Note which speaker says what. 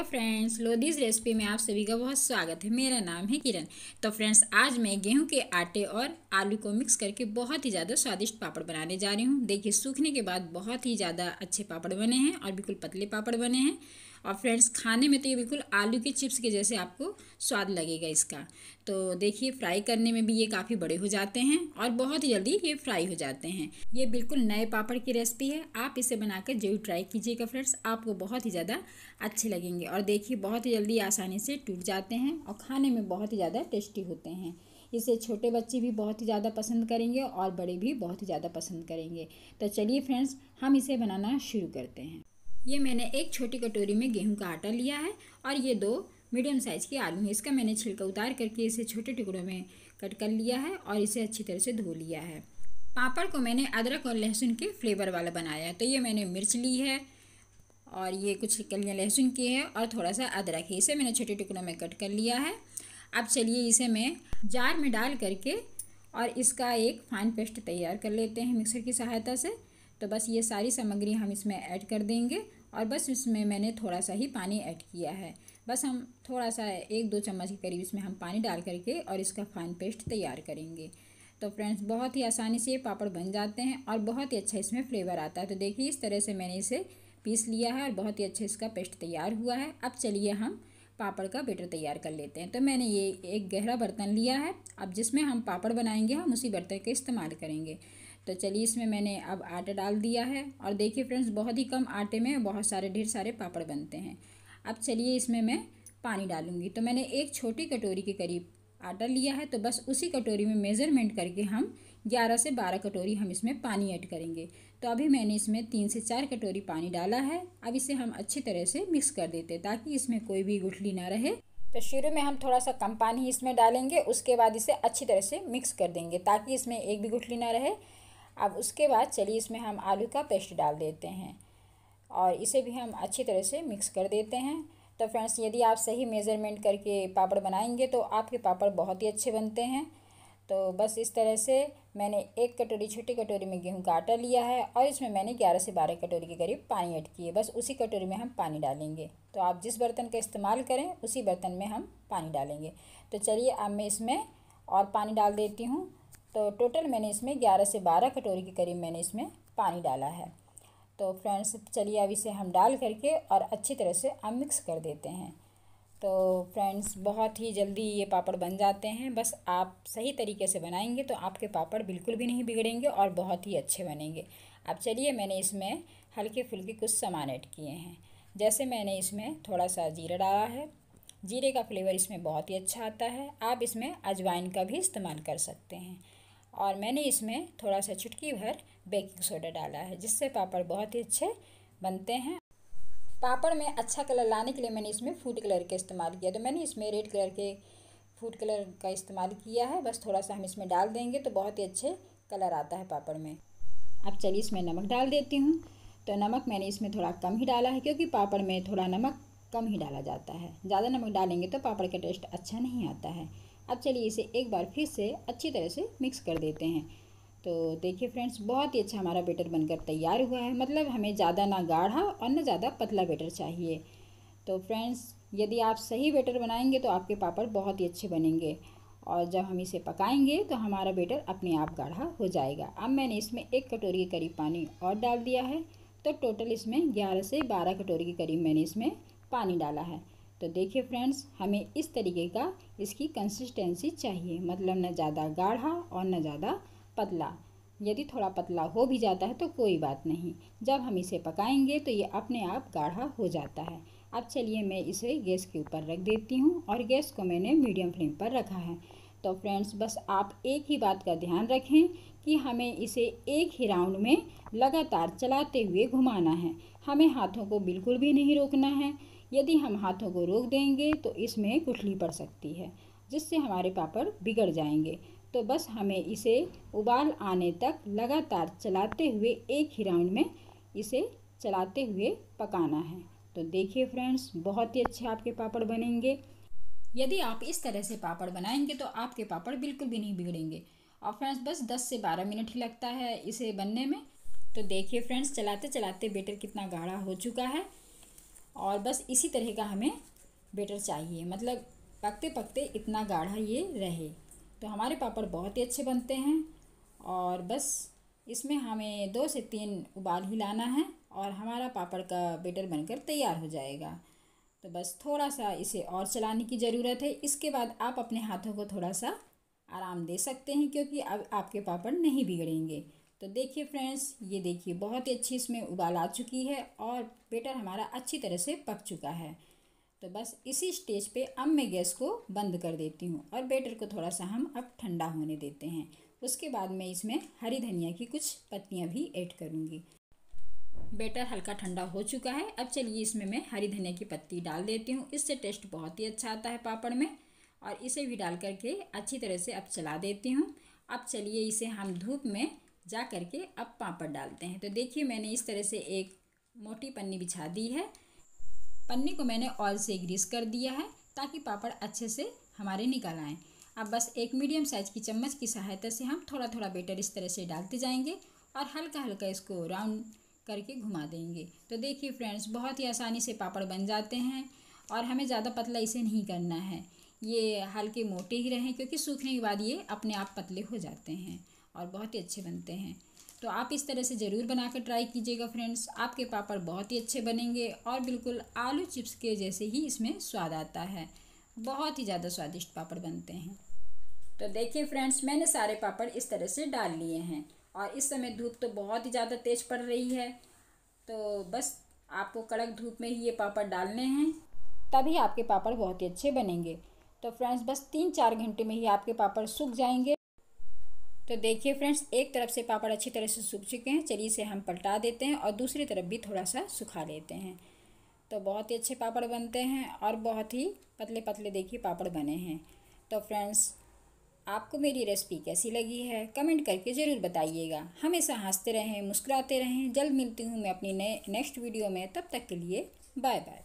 Speaker 1: Hello friends Lodhi's recipe में आप सभी का बहुत स्वागत है। मेरा नाम है किरण। तो फ्रेंड्स, आज मैं गेहूँ के आटे और आलू को मिक्स करके बहुत ही ज़्यादा स्वादिष्ट पापड़ बनाने जा रही हूँ। देखिए, सूखने के बाद बहुत ही ज़्यादा अच्छे पापड़ बने हैं और बिल्कुल पतले पापड़ बने हैं। और फ्रेंड्स, खाने में तो ये बिल्कुल आलू के चिप्स के जैसे आपको स्वाद लगेगा इसका। तो देखिए, फ्राई करने में भी ये काफ़ी बड़े हो जाते हैं और बहुत जल्दी ये फ्राई हो जाते हैं। ये बिल्कुल नए पापड़ की रेसिपी है। आप इसे बनाकर ज़रूर ट्राई कीजिएगा फ्रेंड्स। आपको बहुत ही ज़्यादा अच्छे लगेंगे और देखिए, बहुत ही जल्दी आसानी से टूट जाते हैं और खाने में बहुत ही ज़्यादा टेस्टी होते हैं। इसे छोटे बच्चे भी बहुत ही ज़्यादा पसंद करेंगे और बड़े भी बहुत ही ज़्यादा पसंद करेंगे। तो चलिए फ्रेंड्स, हम इसे बनाना शुरू करते हैं। ये मैंने एक छोटी कटोरी में गेहूँ का आटा लिया है और ये दो मीडियम साइज़ के आलू हैं। इसका मैंने छिलका उतार करके इसे छोटे टुकड़ों में कट कर लिया है और इसे अच्छी तरह से धो लिया है। पापड़ को मैंने अदरक और लहसुन के फ्लेवर वाला बनाया। है तो ये मैंने मिर्च ली है और ये कुछ कलियाँ लहसुन की है और थोड़ा सा अदरक है। इसे मैंने छोटे टुकड़ों में कट कर लिया है। अब चलिए इसे मैं जार में डाल करके और इसका एक फाइन पेस्ट तैयार कर लेते हैं मिक्सर की सहायता से। तो बस ये सारी सामग्री हम इसमें ऐड कर देंगे और बस इसमें मैंने थोड़ा सा ही पानी ऐड किया है। बस हम थोड़ा सा एक दो चम्मच के करीब इसमें हम पानी डाल करके और इसका फाइन पेस्ट तैयार करेंगे। तो फ्रेंड्स, बहुत ही आसानी से ये पापड़ बन जाते हैं और बहुत ही अच्छा इसमें फ्लेवर आता है। तो देखिए, इस तरह से मैंने इसे पीस लिया है और बहुत ही अच्छा इसका पेस्ट तैयार हुआ है। अब चलिए हम पापड़ का बेटर तैयार कर लेते हैं। तो मैंने ये एक गहरा बर्तन लिया है। अब जिसमें हम पापड़ बनाएँगे, हम उसी बर्तन का इस्तेमाल करेंगे। तो चलिए इसमें मैंने अब आटा डाल दिया है और देखिए फ्रेंड्स, बहुत ही कम आटे में बहुत सारे, ढेर सारे पापड़ बनते हैं। अब चलिए इसमें मैं पानी डालूँगी। तो मैंने एक छोटी कटोरी के करीब आटा लिया है तो बस उसी कटोरी में मेज़रमेंट करके हम ग्यारह से बारह कटोरी हम इसमें पानी ऐड करेंगे। तो अभी मैंने इसमें तीन से चार कटोरी पानी डाला है। अब इसे हम अच्छी तरह से मिक्स कर देते हैं ताकि इसमें कोई भी गुठली ना रहे। तो शुरू में हम थोड़ा सा कम पानी इसमें डालेंगे, उसके बाद इसे अच्छी तरह से मिक्स कर देंगे ताकि इसमें एक भी गुठली ना रहे। अब उसके बाद चलिए इसमें हम आलू का पेस्ट डाल देते हैं और इसे भी हम अच्छी तरह से मिक्स कर देते हैं। तो फ्रेंड्स, यदि आप सही मेज़रमेंट करके पापड़ बनाएँगे तो आपके पापड़ बहुत ही अच्छे बनते हैं। तो बस इस तरह से मैंने एक कटोरी, छोटी कटोरी में गेहूँ का आटा लिया है और इसमें मैंने ग्यारह से बारह कटोरी के करीब पानी ऐड किए बस उसी कटोरी में हम पानी डालेंगे। तो आप जिस बर्तन का इस्तेमाल करें, उसी बर्तन में हम पानी डालेंगे। तो चलिए अब मैं इसमें और पानी डाल देती हूँ। तो टोटल मैंने इसमें ग्यारह से बारह कटोरी के करीब मैंने इसमें पानी डाला है। तो फ्रेंड्स, चलिए अब इसे हम डाल करके और अच्छी तरह से अब मिक्स कर देते हैं। तो फ्रेंड्स, बहुत ही जल्दी ये पापड़ बन जाते हैं। बस आप सही तरीके से बनाएँगे तो आपके पापड़ बिल्कुल भी नहीं बिगड़ेंगे और बहुत ही अच्छे बनेंगे। अब चलिए मैंने इसमें हल्के फुल्के कुछ सामान ऐड किए हैं। जैसे मैंने इसमें थोड़ा सा जीरा डाला है। जीरे का फ्लेवर इसमें बहुत ही अच्छा आता है। आप इसमें अजवाइन का भी इस्तेमाल कर सकते हैं। और मैंने इसमें थोड़ा सा चुटकी भर बेकिंग सोडा डाला है, जिससे पापड़ बहुत ही अच्छे बनते हैं। पापड़ में अच्छा कलर लाने के लिए मैंने इसमें फ़ूड कलर का इस्तेमाल किया। तो मैंने इसमें रेड कलर के फ़ूड कलर का इस्तेमाल किया है। बस थोड़ा सा हम इसमें डाल देंगे तो बहुत ही अच्छे कलर आता है पापड़ में। अब चलिए इसमें नमक डाल देती हूँ। तो नमक मैंने इसमें थोड़ा कम ही डाला है, क्योंकि पापड़ में थोड़ा नमक कम ही डाला जाता है। ज़्यादा नमक डालेंगे तो पापड़ का टेस्ट अच्छा नहीं आता है। अब चलिए इसे एक बार फिर से अच्छी तरह से मिक्स कर देते हैं। तो देखिए फ्रेंड्स बहुत ही अच्छा हमारा बेटर बनकर तैयार हुआ है। मतलब हमें ज़्यादा ना गाढ़ा और ना ज़्यादा पतला बेटर चाहिए। तो फ्रेंड्स यदि आप सही बेटर बनाएँगे तो आपके पापड़ बहुत ही अच्छे बनेंगे। और जब हम इसे पकाएँगे तो हमारा बेटर अपने आप गाढ़ा हो जाएगा। अब मैंने इसमें एक कटोरी के करीब पानी और डाल दिया है। तो टोटल इसमें ग्यारह से बारह कटोरी के करीब मैंने इसमें पानी डाला है। तो देखिए फ्रेंड्स हमें इस तरीके का इसकी कंसिस्टेंसी चाहिए। मतलब न ज़्यादा गाढ़ा और न ज़्यादा पतला। यदि थोड़ा पतला हो भी जाता है तो कोई बात नहीं। जब हम इसे पकाएँगे तो ये अपने आप गाढ़ा हो जाता है। अब चलिए मैं इसे गैस के ऊपर रख देती हूँ और गैस को मैंने मीडियम फ्लेम पर रखा है। तो फ्रेंड्स बस आप एक ही बात का ध्यान रखें कि हमें इसे एक ही राउंड में लगातार चलाते हुए घुमाना है। हमें हाथों को बिल्कुल भी नहीं रोकना है। यदि हम हाथों को रोक देंगे तो इसमें कुठली पड़ सकती है, जिससे हमारे पापड़ बिगड़ जाएँगे। तो बस हमें इसे उबाल आने तक लगातार चलाते हुए एक ही राउंड में इसे चलाते हुए पकाना है। तो देखिए फ्रेंड्स, बहुत ही अच्छे आपके पापड़ बनेंगे। यदि आप इस तरह से पापड़ बनाएँगे तो आपके पापड़ बिल्कुल भी नहीं बिगड़ेंगे। और फ्रेंड्स, बस 10 से 12 मिनट ही लगता है इसे बनने में। तो देखिए फ्रेंड्स चलाते चलाते बेटर कितना गाढ़ा हो चुका है। और बस इसी तरह का हमें बेटर चाहिए। मतलब पकते पकते इतना गाढ़ा ये रहे। तो हमारे पापड़ बहुत ही अच्छे बनते हैं और बस इसमें हमें दो से तीन उबाल ही लाना है और हमारा पापड़ का बेटर बनकर तैयार हो जाएगा। तो बस थोड़ा सा इसे और चलाने की ज़रूरत है। इसके बाद आप अपने हाथों को थोड़ा सा आराम दे सकते हैं क्योंकि अब आपके पापड़ नहीं बिगड़ेंगे। तो देखिए फ्रेंड्स ये देखिए, बहुत ही अच्छी इसमें उबाल आ चुकी है और बेटर हमारा अच्छी तरह से पक चुका है। तो बस इसी स्टेज पे अब मैं गैस को बंद कर देती हूँ और बेटर को थोड़ा सा हम अब ठंडा होने देते हैं। उसके बाद मैं इसमें हरी धनिया की कुछ पत्तियाँ भी ऐड करूँगी। बेटर हल्का ठंडा हो चुका है। अब चलिए इसमें मैं हरी धनिया की पत्ती डाल देती हूँ। इससे टेस्ट बहुत ही अच्छा आता है पापड़ में और इसे भी डाल करके अच्छी तरह से अब चला देती हूँ। अब चलिए इसे हम धूप में जा करके अब पापड़ डालते हैं। तो देखिए मैंने इस तरह से एक मोटी पन्नी बिछा दी है। पन्नी को मैंने ऑयल से ग्रीस कर दिया है ताकि पापड़ अच्छे से हमारे निकल आएँ। अब बस एक मीडियम साइज़ की चम्मच की सहायता से हम थोड़ा थोड़ा बेटर इस तरह से डालते जाएँगे और हल्का हल्का इसको राउंड करके घुमा देंगे। तो देखिए फ्रेंड्स, बहुत ही आसानी से पापड़ बन जाते हैं और हमें ज़्यादा पतला इसे नहीं करना है। ये हल्के मोटे ही रहें क्योंकि सूखने के बाद ये अपने आप पतले हो जाते हैं। और बहुत ही अच्छे बनते हैं। तो आप इस तरह से ज़रूर बना कर ट्राई कीजिएगा फ्रेंड्स आपके पापड़ बहुत ही अच्छे बनेंगे और बिल्कुल आलू चिप्स के जैसे ही इसमें स्वाद आता है। बहुत ही ज़्यादा स्वादिष्ट पापड़ बनते हैं। तो देखिए फ्रेंड्स मैंने सारे पापड़ इस तरह से डाल लिए हैं और इस समय धूप तो बहुत ही ज़्यादा तेज़ पड़ रही है। तो बस आपको कड़क धूप में ही ये पापड़ डालने हैं, तभी आपके पापड़ बहुत ही अच्छे बनेंगे। तो फ्रेंड्स बस तीन चार घंटे में ही आपके पापड़ सूख जाएँगे। तो देखिए फ्रेंड्स, एक तरफ़ से पापड़ अच्छी तरह से सूख चुके हैं। चलिए इसे हम पलटा देते हैं और दूसरी तरफ़ भी थोड़ा सा सुखा लेते हैं। तो बहुत ही अच्छे पापड़ बनते हैं और बहुत ही पतले पतले देखिए पापड़ बने हैं। तो फ्रेंड्स, आपको मेरी रेसिपी कैसी लगी है, कमेंट करके ज़रूर बताइएगा। हमेशा हँसते रहें, मुस्कुराते रहें। जल्द मिलती हूँ मैं अपनी नए, नेक्स्ट वीडियो में। तब तक के लिए बाय बाय